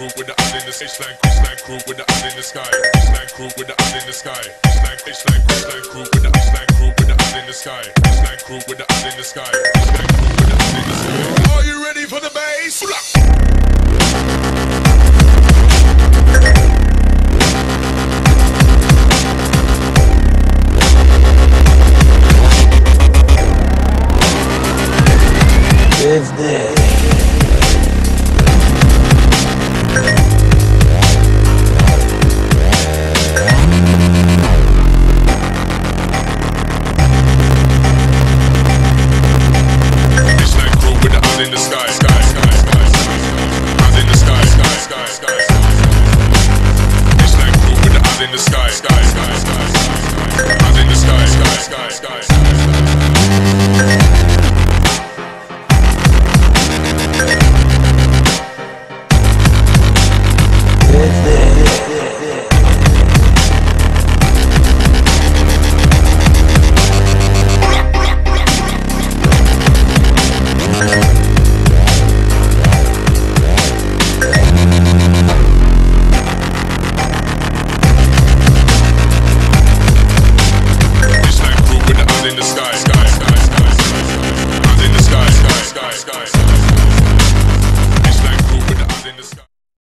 crew with the eye in the sky. H-Line, H-Line crew with the eye in the sky. H-Line crew with the eye in the sky. H-Line, H-Line, H-Line crew with the H-Line crew with the eye in the sky. H-Line crew with the eye in the sky. H-Line crew with the eye in the sky. Are you ready for the bass? It's this. in the sky, sky, sky, sky, sky. Hands in the sky, sky, sky, sky, sky. Yeah, yeah, yeah.